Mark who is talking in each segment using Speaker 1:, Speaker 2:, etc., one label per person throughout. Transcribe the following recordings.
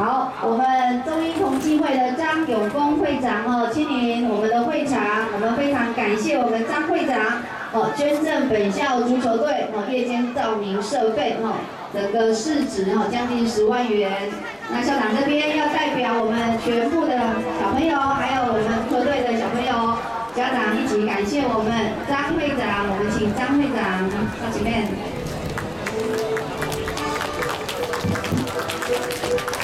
Speaker 1: 好，我们中英同济会的张永峰会长哦，亲临我们的会场，我们非常感谢我们张会长哦，捐赠本校足球队哦夜间照明设备哦，整个市值哦将近十万元。那校长这边要代表我们全部的小朋友，还有我们足球队的小朋友、家长一起感谢我们张会长，我们请张会长到前面。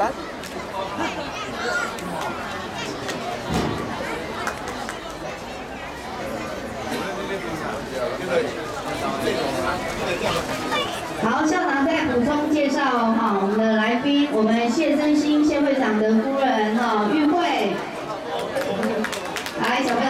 Speaker 2: 好，再到这块来，好一点哦，来，一、二、三。
Speaker 1: 好，校长再补充介绍哈，我们的来宾，我们谢真心谢会长的夫人哈，玉慧，来小朋友